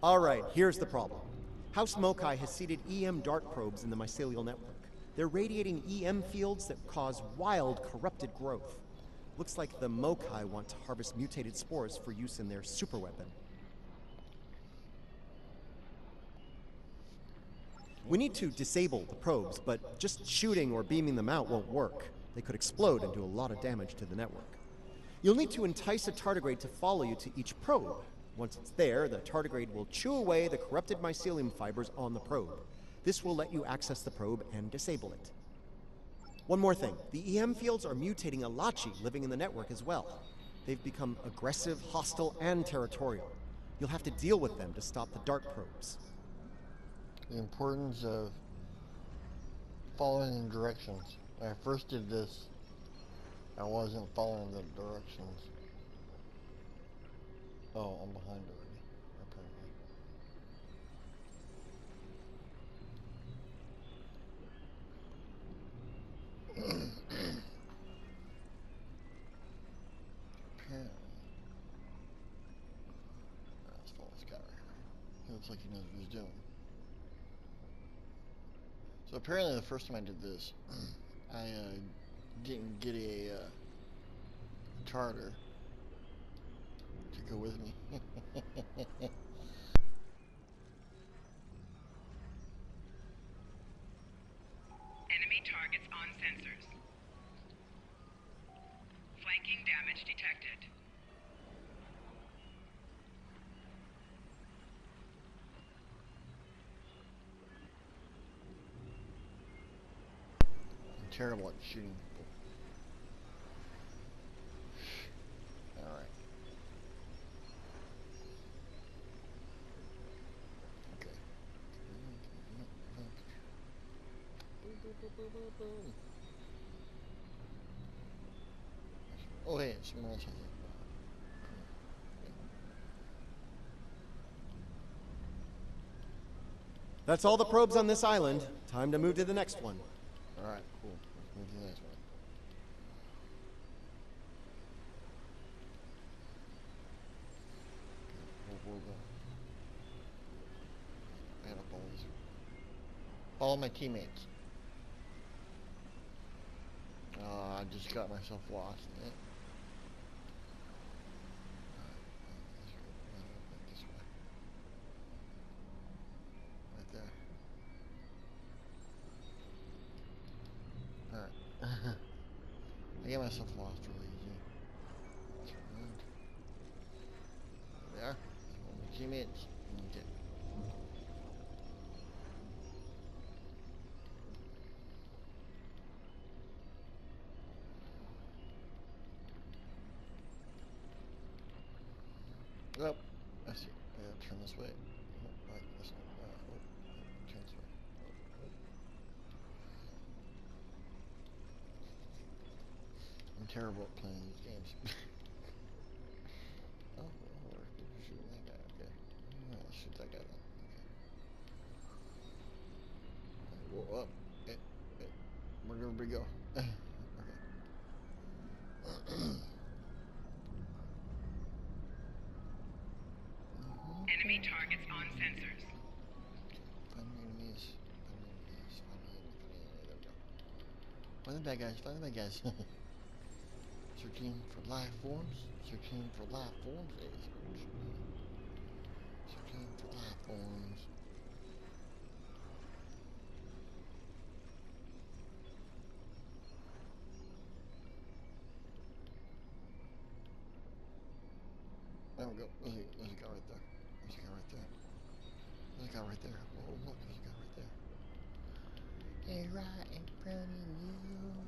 All right, here's the problem. House Mo'Kai has seeded EM dart probes in the mycelial network. They're radiating EM fields that cause wild, corrupted growth. Looks like the Mo'Kai want to harvest mutated spores for use in their superweapon. We need to disable the probes, but just shooting or beaming them out won't work. They could explode and do a lot of damage to the network. You'll need to entice a tardigrade to follow you to each probe. Once it's there, the tardigrade will chew away the corrupted mycelium fibers on the probe. This will let you access the probe and disable it. One more thing the EM fields are mutating Alachi living in the network as well. They've become aggressive, hostile, and territorial. You'll have to deal with them to stop the dark probes. The importance of following directions. When I first did this, I wasn't following the directions. Oh, I'm behind already, apparently. apparently. Let's follow this guy right here. He looks like he knows what he's doing. So apparently the first time I did this, I uh, didn't get a uh, go with me. Enemy targets on sensors. Flanking damage detected. I'm terrible at shooting people. Alright. Okay. Boom, boom, boom, boom, boom, boom. Oh, hey, it's someone else. I think. That's all the probes on this island. Time to move to the next one. Alright, cool. Let's move to the next one. All. Follow my teammates. Uh, I just got myself lost in it. I get myself lost really easy. There they are. All my teammates. Okay. Oh, I see. I gotta turn this way. Oh, right, this way. Uh, oh, oh, turn this way. Oh, oh. I'm terrible at playing these games. oh, well, we're we're that guy. Okay. Yeah, let's shoot that guy then. Okay. Whoa, up. Hey, eh, hey. Where'd everybody go? okay. Enemy targets on sensors. We. Find the bad guys. Find the bad guys. Searching for life forms. Searching for life forms. Eh? Search. Searching for life forms. There we go. There's a, there's a guy right there. There's a guy right there. There's a guy right there. Oh, look, there's a guy right there. Hey, right in front of you.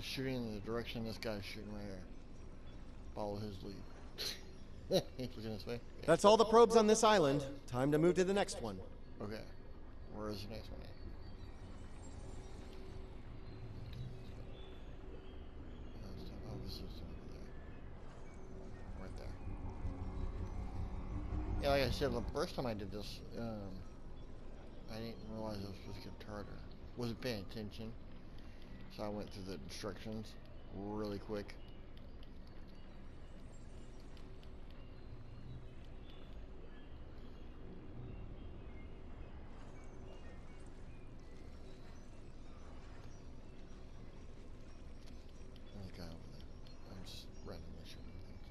I'm shooting in the direction this guy's shooting right here. Follow his lead. Looking this way. Yeah. That's all the probes on this island. Time to move to the next one. Okay. Where is the next one? this is over there. Right there. Yeah, like I said, the first time I did this, um, I didn't realize I was supposed to get harder. Wasn't paying attention. So I went through the instructions really quick. There's a guy over there. I'm just randomly shooting things.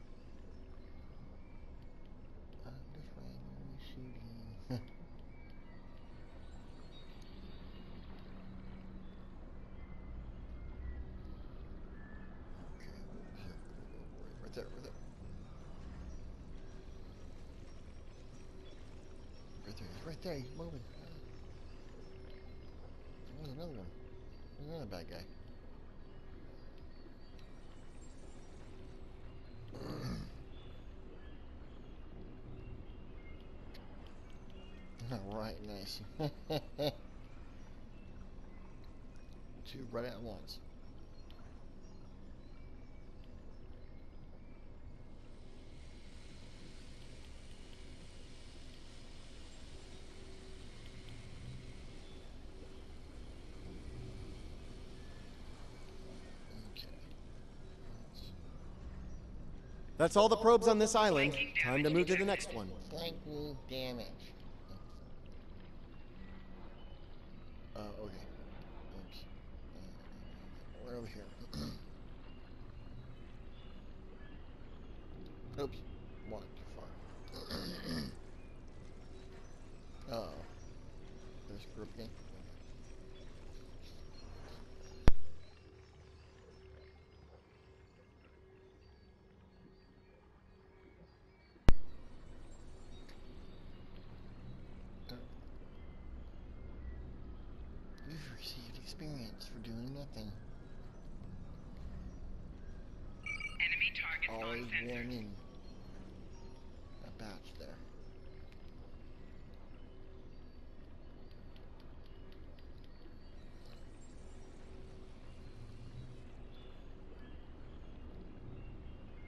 I'm just randomly shooting. okay, right there, right there. Right there, moving. There's another one. There's another bad guy. Alright, nice. Two right at once. Okay. Let's- That's all the probes on this island. Time to move to the next one. Flanking damage. Uh, okay. Oops. Uh, we're over here. Oops. One too far. uh oh. This group again? You've received for doing nothing. Enemy targets Always warning. A batch there.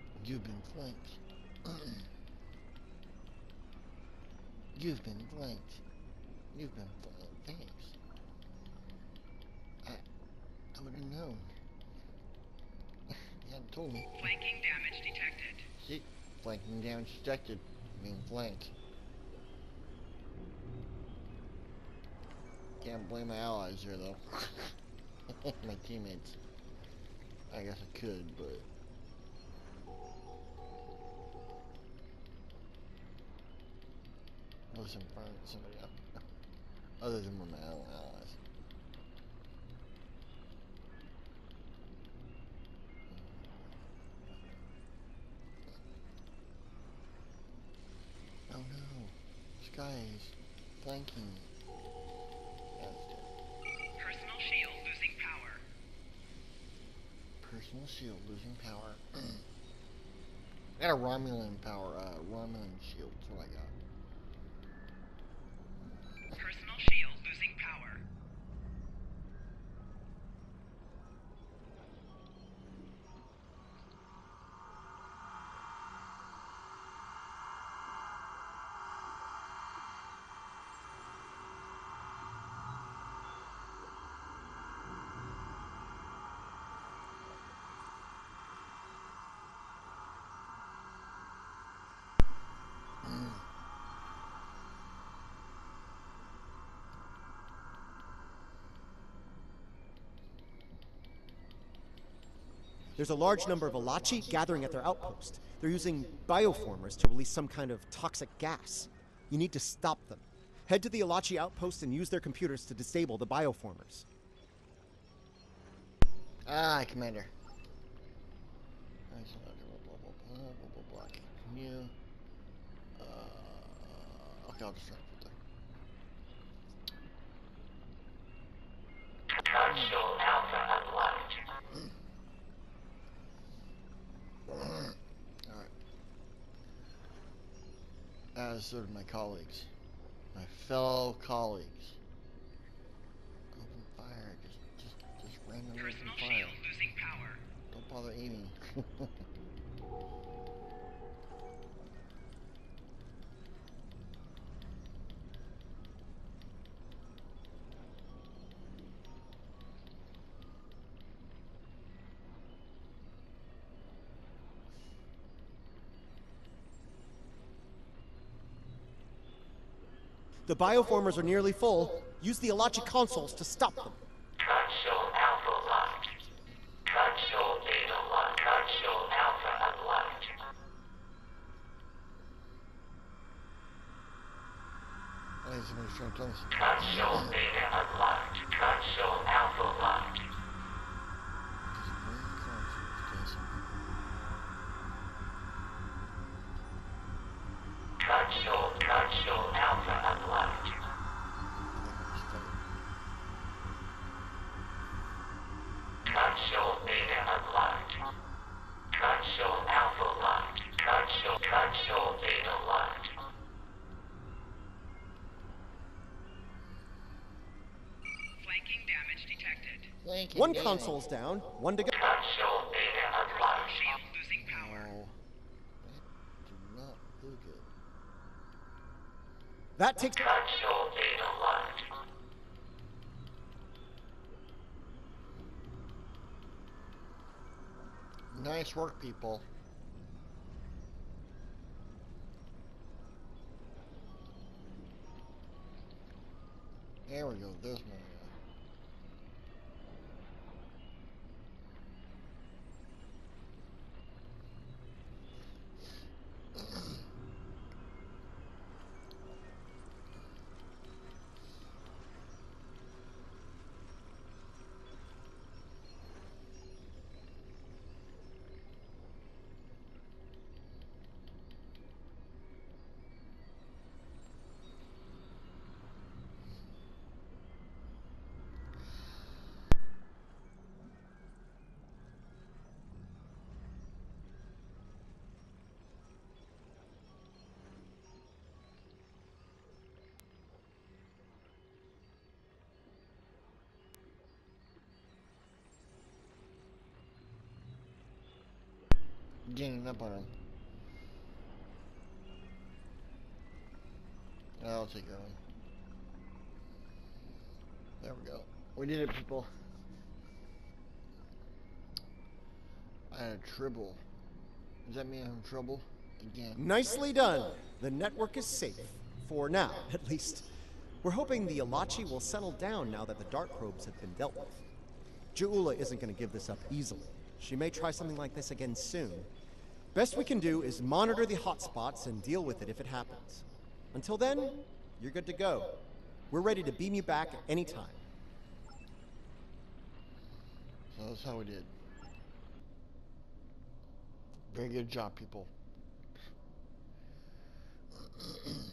You've been flanked. You've been flanked. You've been flanked. Thanks. I, I would have known. you hadn't told me. Flanking damage detected. See, flanking damage detected. I mean flanked. Can't blame my allies here though. my teammates. I guess I could, but. I was in front of somebody else. Other than my own allies. Oh no. This guy is flanking me. That's it. Personal shield losing power. Personal shield losing power. I got a Romulan power, uh, Romulan shield. That's what I got. Personal shield losing power. There's a large number of Alachi gathering at their outpost. They're using bioformers to release some kind of toxic gas. You need to stop them. Head to the Alachi outpost and use their computers to disable the bioformers. Ah, Commander. Okay, I'll just Sort of my colleagues. My fellow colleagues. Open fire. Just, just, just randomly open fire. Don't bother aiming. The bioformers are nearly full. Use the Alachi consoles to stop them. Console Alpha locked. Console Beta locked. Console Alpha unlocked. I think somebody's trying to tell us. Console Beta unlocked. Console Alpha One console's down, one to go. Console Beta unlocked. Shield losing power. That not look good. That takes. Console Beta locked. Nice work, people. There we go. this my. Up on him. I'll take that one. There we go. We did it, people. I had a triple. Does that mean I'm in trouble? Again. Nicely done. The network is safe. For now, at least. We're hoping the Alachi will settle down now that the dark probes have been dealt with. J'Ula isn't going to give this up easily. She may try something like this again soon. Best we can do is monitor the hotspots and deal with it if it happens. Until then, you're good to go. We're ready to beam you back any time. So that's how we did. Very good job, people.